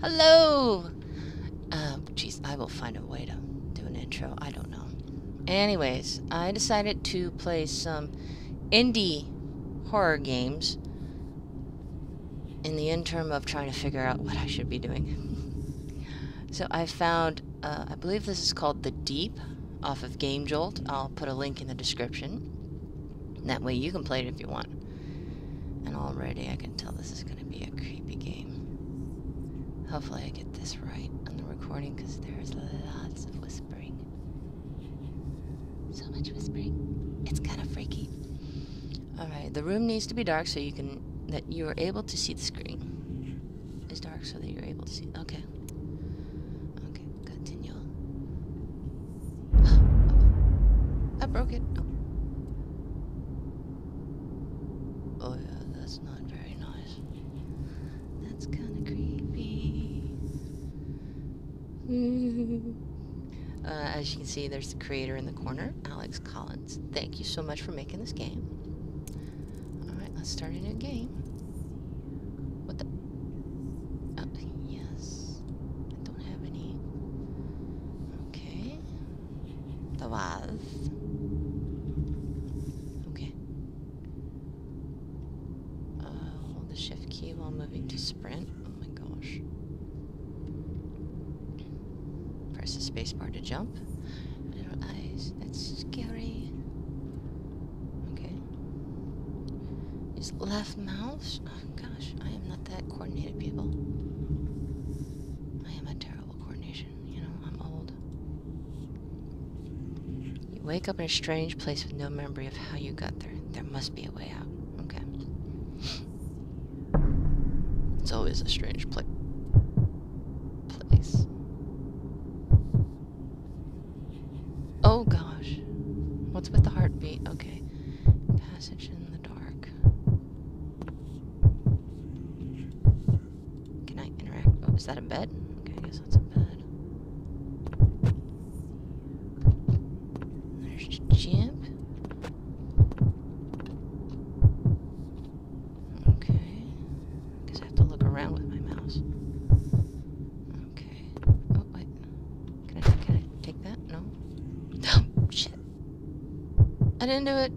Hello! Um, jeez, I will find a way to do an intro. I don't know. Anyways, I decided to play some indie horror games in the interim of trying to figure out what I should be doing. so I found, uh, I believe this is called The Deep off of Game Jolt. I'll put a link in the description. That way you can play it if you want. And already I can tell this is going to be a creepy game. Hopefully I get this right on the recording because there's lots of whispering. So much whispering. It's kind of freaky. Alright, the room needs to be dark so you can that you are able to see the screen. It's dark so that you're able to see okay. Okay, continue. Oh, I broke it. Oh. Oh yeah, that's not very nice. That's kind of creepy. uh, as you can see, there's the creator in the corner, Alex Collins. Thank you so much for making this game. Alright, let's start a new game. What the? Oh, yes. I don't have any. Okay. The vase. Okay. Uh, hold the shift key while moving to sprint. Oh my gosh. Press the spacebar to jump. Little eyes. That's scary. Okay. Is left mouse? Oh gosh, I am not that coordinated, people. I am a terrible coordination. You know, I'm old. You wake up in a strange place with no memory of how you got there. There must be a way out. Okay. It's always a strange place. Oh gosh. What's with the heartbeat? Okay. Passage in the dark. Can I interact? Oh, is that a bed? Okay, I guess that's a bed. There's Jimp. Okay. Because I have to look around with my mouse. Okay. Oh, wait. Can I, can I take that? No? Oh, shit. I it.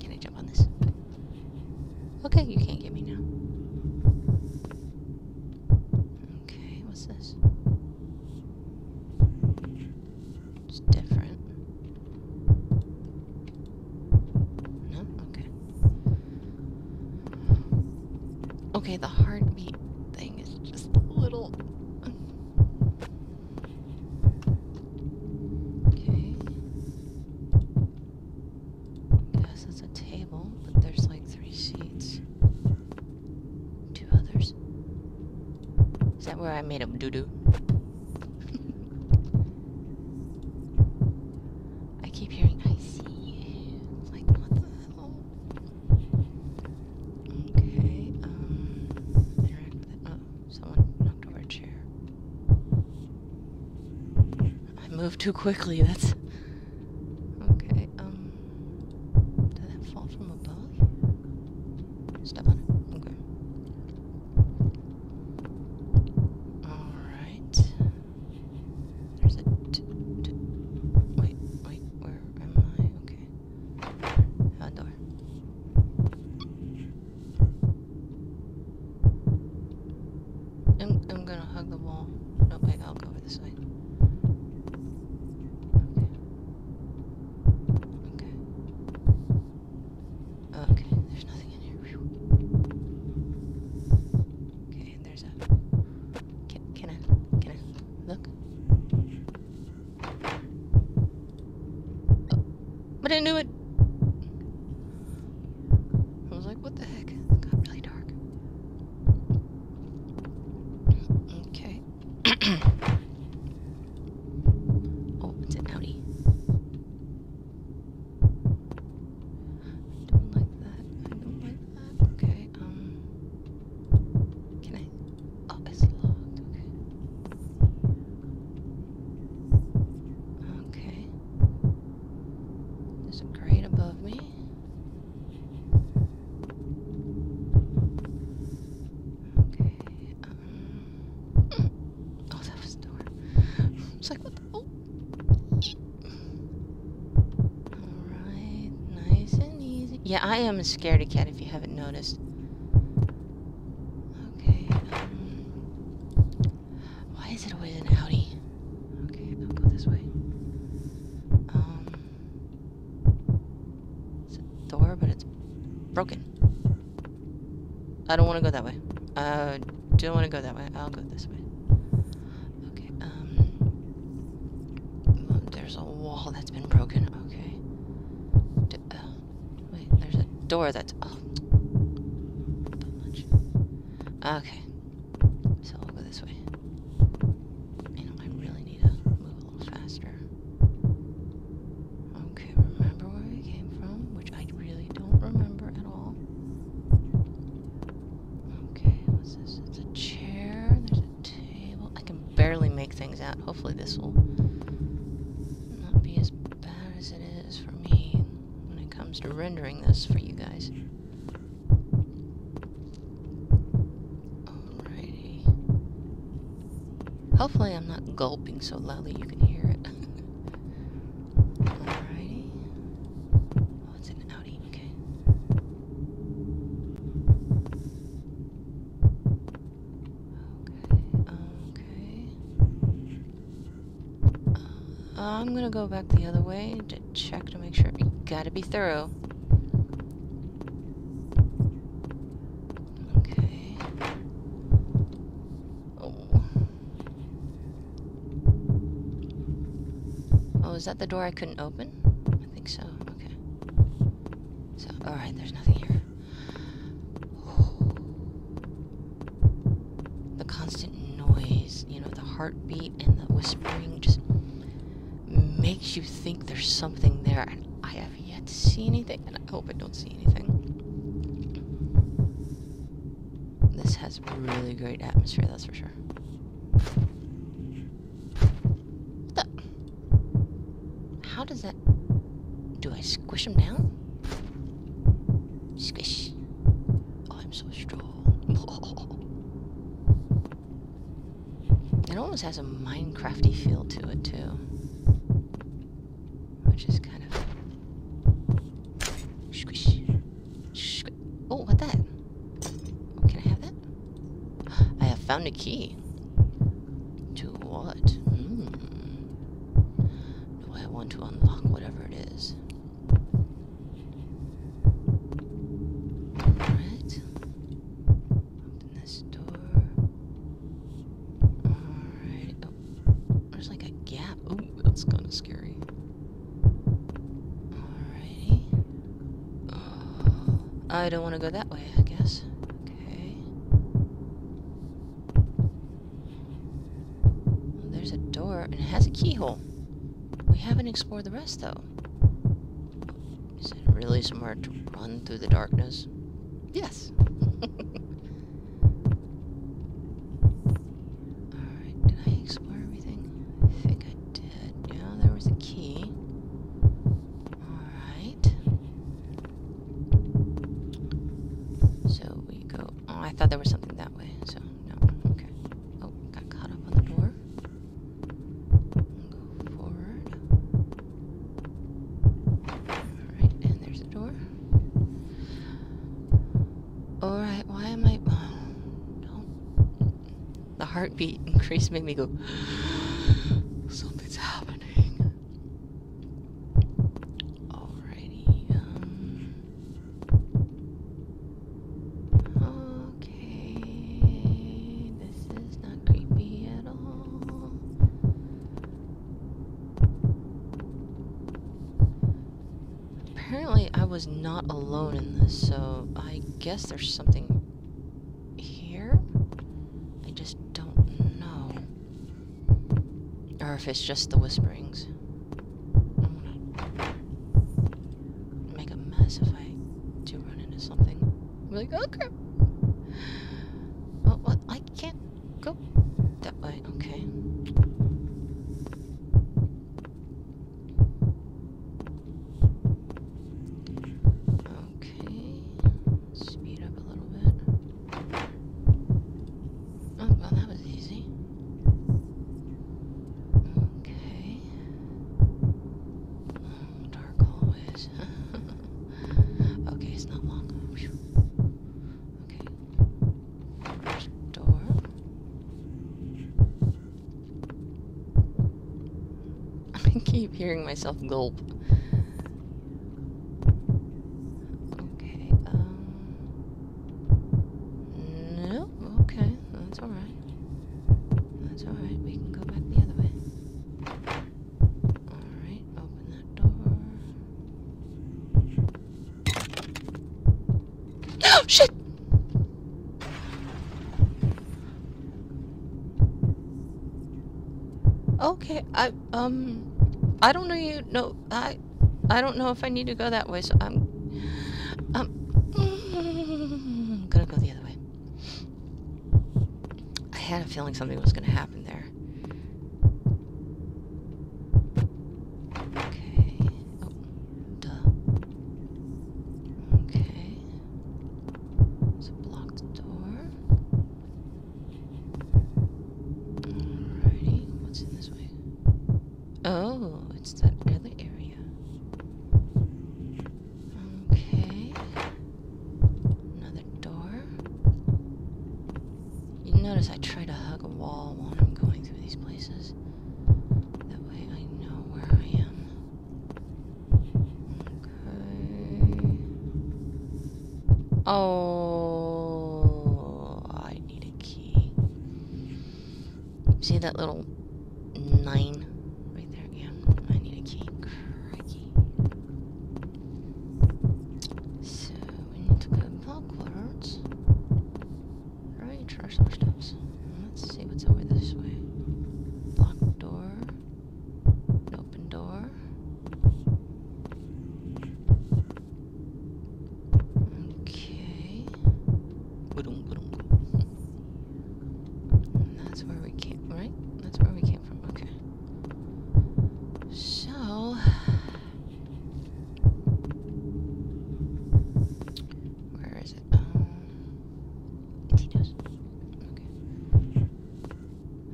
Can I jump on this? Okay, you can't get me now. Okay, what's this? It's different. No? Okay. Okay, the heartbeat thing is just a little. Okay. Guess it's a table, but there's like three seats. Two others. Is that where I made a doo doo doo? I keep hearing, I see you. It's like, what the hell? Okay, um, interact with it. Oh, someone knocked over a chair. I moved too quickly, that's. Okay, um. Did that fall from above? Step on it. Okay. Alright. There's a. T- t- wait, wait, where am I? Okay. A door. I'm, I'm gonna hug the wall. No, wait, I'll go over this way. Okay. Okay. Okay, there's nothing in here. Phew. Okay, there's a. Can, can I? Can I look? Oh, but I knew it. I was like, what the heck? It got really dark. Okay. oh, it's an Audi. I don't like that. I don't like that. Okay, um. Can I? Oh, it's locked. Okay. Okay. Yeah, I am a scaredy cat if you haven't noticed. Okay. Um, why is it always an outie? Okay, I'll go this way. Um, it's a door, but it's broken. I don't want to go that way. Uh, don't want to go that way. I'll go this way. Okay. Um, there's a wall that's been broken. Okay. D uh, wait, there's a door that's. Oh. Okay. So I'll go this way. You know, I really need to move a little faster. Okay, remember where we came from, which I really don't remember at all. Okay, what's this? It's a chair. There's a table. I can barely make things out. Hopefully, this will not be as bad as it is for me when it comes to rendering this for you guys. Alrighty. Hopefully, I'm not gulping so loudly you can hear it. Alrighty. Oh, it's an outie. Okay. Okay. Okay. Uh, I'm gonna go back the other way to check to make sure. You gotta be thorough. Okay. Oh. Is that the door I couldn't open? I think so. Okay. So, alright, there's nothing here. The constant noise, you know, the heartbeat and the whispering just makes you think there's something there, and I have yet to see anything, and I hope I don't see anything. This has really great atmosphere, that's for sure. The, how does that... Do I squish them down? Squish. Oh, I'm so strong. It almost has a Minecrafty feel to it too, which is kind of squish. Squish. Oh, what that? Can I have that? I have found a key. To what? Hmm. Do I want to unlock whatever it is? Alright. Open this door. Alright. Oh, there's like a gap. Oh, that's kind of scary. Alrighty. Oh, I don't want to go that way, I guess. Okay. Well, there's a door, and it has a keyhole. We haven't explored the rest, though. Is it really smart to run through the darkness? Yes. Alright, did I explore everything? I think I did. Yeah, there was a key. Alright. So we go. Oh, I thought there was something that way, so no. Okay. Oh, got caught up on the door. Go forward. Alright, and there's the door. Alright, why am I. don't. The heartbeat increase made me go. Something's happening. Alrighty, um. Okay. This is not creepy at all. Apparently, I was not alone in this, so I guess there's something here? I just don't know. Or if it's just the whisperings. Make a mess if I do run into something. I'm like, oh crap! Well, what? I can't go that way. Okay. Okay. Speed up a little bit. Oh, well, that was easy. Okay. Oh, dark hallways. okay, keep hearing myself gulp. Okay, um... No, okay, that's alright. That's alright, we can go back the other way. Alright, open that door. Oh, shit! Okay, I, um, I don't know you, no, I, I don't know if I need to go that way, so I'm, I'm gonna go the other way. I had a feeling something was gonna happen there. Okay, oh, duh. Okay. It's a blocked door. Alrighty, what's in this way? Oh, it's that other area. Okay. Another door. You notice I try to hug a wall when I'm going through these places. That way I know where I am. Okay. Oh, I need a key. See that little nine right there? Yeah, I need a key. Crikey. So we need to go backwards. Right, trash our steps. Let's see what's over this way. Locked door. An open door. Okay. Ba-dum, ba-dum, ba-dum. And That's where we came, right? That's where we came from. Okay. So, where is it? Um, Tito's. Okay.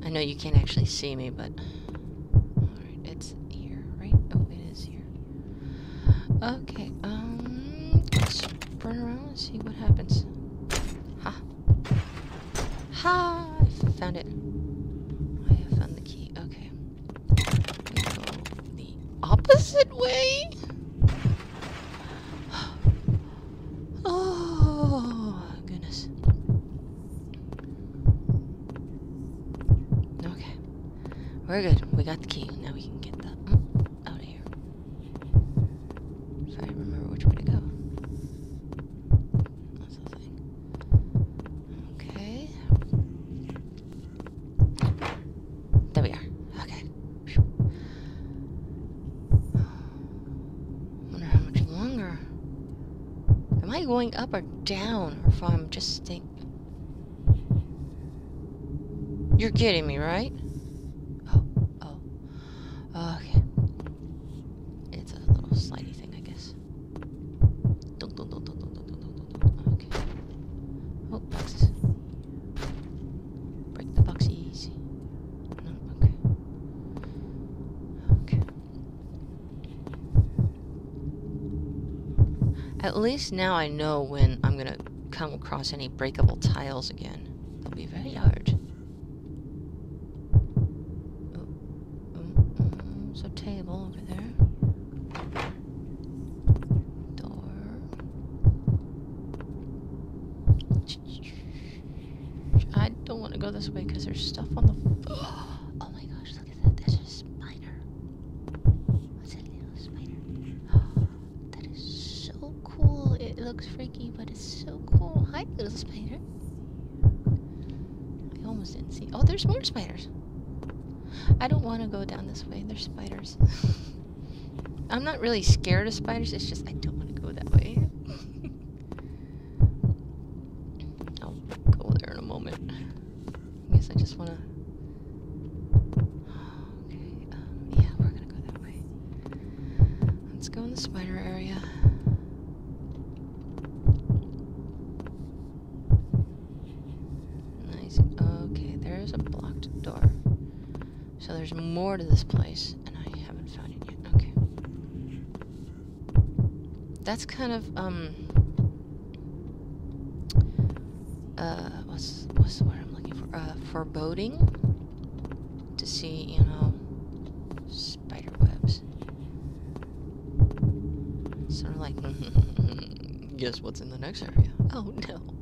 I know you can't actually see me, but alright, it's here, right? Oh, it is here. Okay, um, let's run around and see what happens. Ha. Ha! I found it. I have found the key. Okay. Go the opposite way? Oh, goodness. Okay. We're good. We got the key. Now we can get the out of here. If I remember which way to go. That's the thing. Okay. There we are. Okay. Wonder how much longer. Am I going up or down, or if I'm just staying? You're kidding me, right? At least now I know when I'm gonna come across any breakable tiles again. They'll be very large. Oh, um, um, so table over there. Door. I don't want to go this way because there's stuff on the. Oh my gosh! Look at that. There's a spider. What's that little spider? That is so cool. It looks freaky, but it's so cool. Hi, little spider. I almost didn't see. Oh, there's more spiders. I don't want to go down this way. There's spiders. I'm not really scared of spiders. It's just I don't want to go that way. I'll go there in a moment. I guess I just want to. to this place, and I haven't found it yet. Okay. That's kind of, um... Uh, what's, what's the word I'm looking for? Uh, foreboding? To see, you know, spider webs. Sort of like, guess what's in the next area? Oh, no.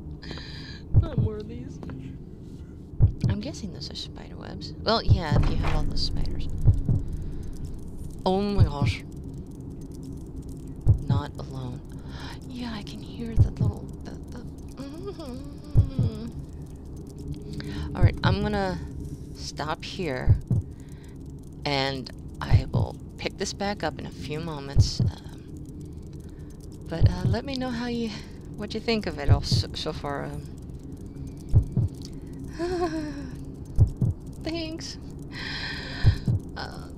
Guessing those are spider webs. Well, yeah, if you have all those spiders. Oh my gosh. Not alone. Yeah, I can hear the little... The, the Alright, I'm gonna stop here. And I will pick this back up in a few moments. Um, but uh, let me know how you... What you think of it all so, so far. Um, Thanks. Uh,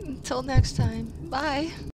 until next time. Bye.